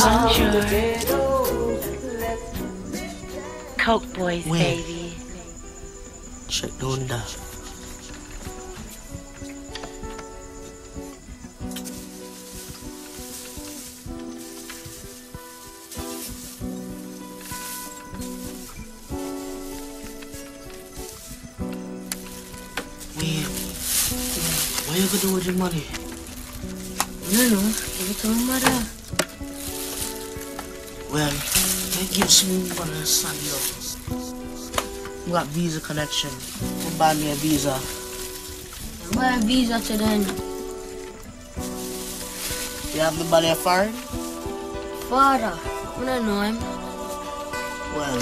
Bonjour. Coke Boys, Where? baby. Check the window. Where? What you gonna do with your money? No, no, give it to my mother. Well, they give me one of. You got visa connection. You buy me a visa. Buy a visa to them. You have anybody a foreign? Father, I don't know him. Well,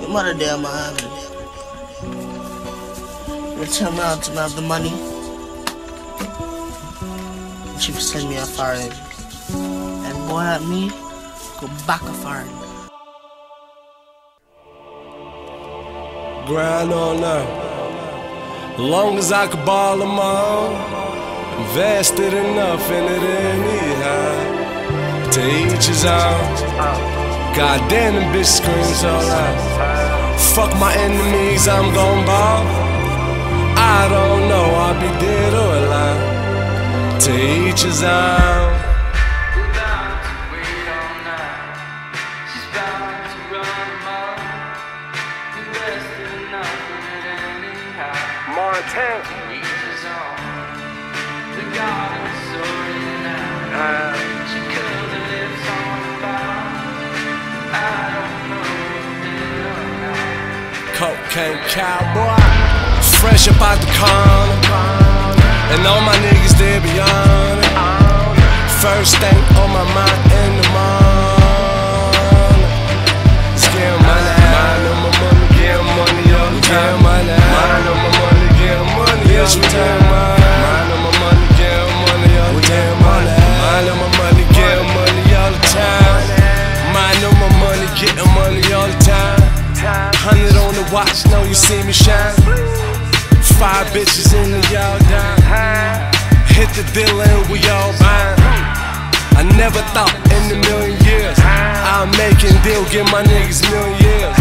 your mother there, my man. You tell me how to have the money. She send me a foreign. And boy at me, go back a foreign. grind on her. Long as I could ball them all, invested enough in it anyhow. To each his own. Goddamn, them bitch screams so loud. Fuck my enemies, I'm gon' ball. I don't know, I'll be dead or alive. To each his own. Uh. Cocaine cowboy, fresh up out the corner, and all my niggas they beyond it. Watch, know you see me shine. Five bitches in the yard down. Hit the dealer and we all buying. I never thought in a million years make a deal, give my niggas million years.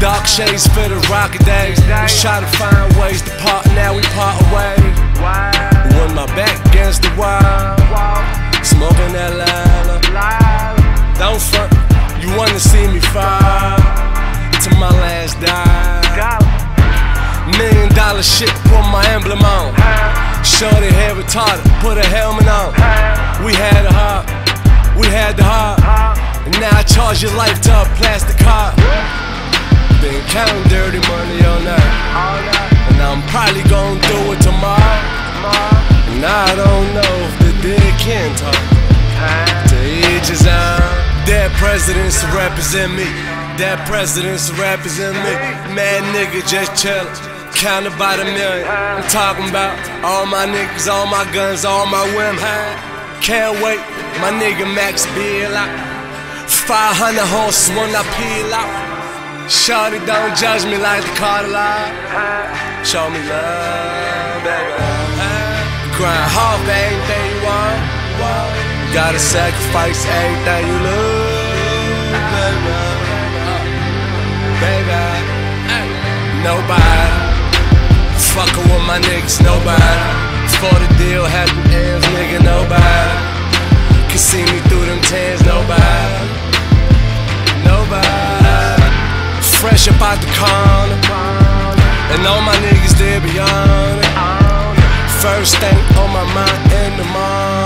Dark shades for the rocket days. We try to find ways to part, now we part away. When my back against the wall, Shit, put my emblem on. Shorty hair retarded, put a helmet on. We had a heart, we had the heart. And now I charge your life to a plastic card. Been counting dirty money all night. And I'm probably gonna do it tomorrow. And I don't know if the dead can talk. To each his own. Dead presidents represent me. Dead presidents represent me. Mad nigga just chillin'. Counted by the million. I'm talking about all my niggas, all my guns, all my women. Can't wait, my nigga Max Bill out. 500 horses when I peel out. Shawty don't judge me like the Carter. Show me love, baby. Grind hard for everything you want. Gotta sacrifice everything you love, niggas, nobody. For the deal, had them ends, nigga, nobody. Can see me through them tans, nobody. Nobody. Fresh up out the corner. And all my niggas, they beyond it. First thing on my mind in the morning.